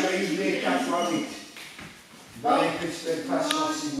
shall you make up from it. By his steadfastness